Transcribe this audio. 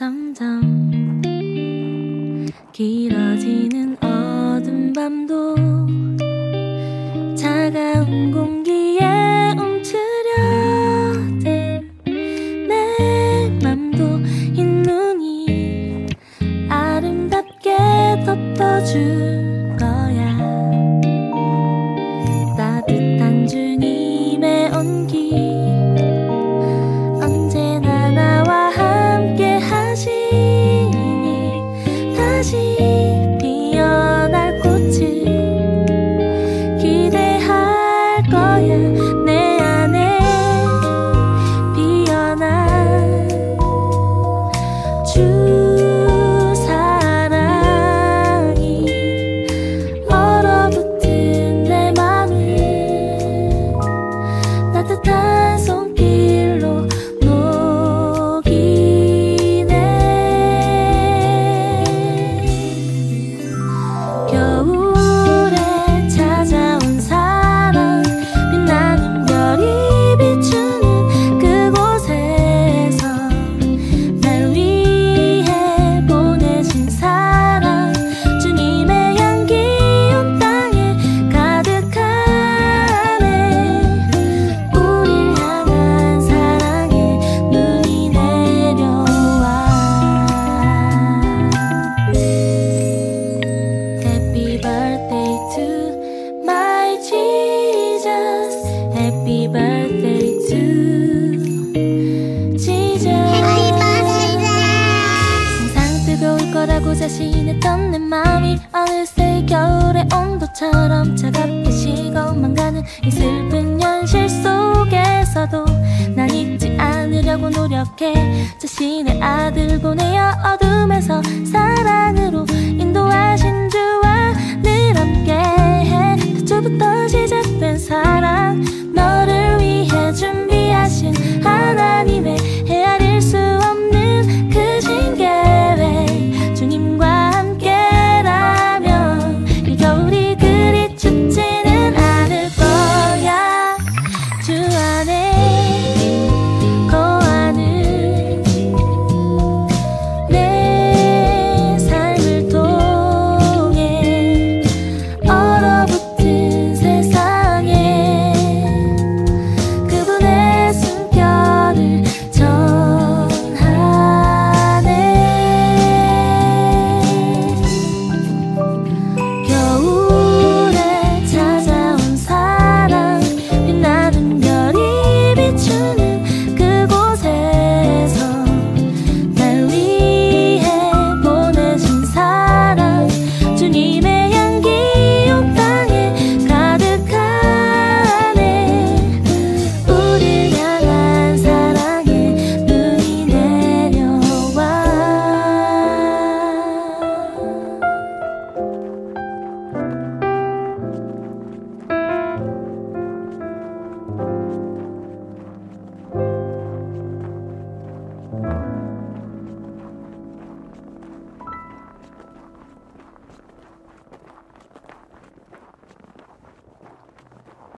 점점 길어지는 어둠 밤도 차가운 공기에 움츠려든 내 맘도 흰 눈이 아름답게 덮어줄 가시냈던 내 마음이 어느새 겨울의 온도처럼 차갑게 식어 망가는 이 슬픈 현실 속에서도 난 잊지 않으려고 노력해 자신의 아들 보내어 어둠에서 사랑으로